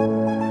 Música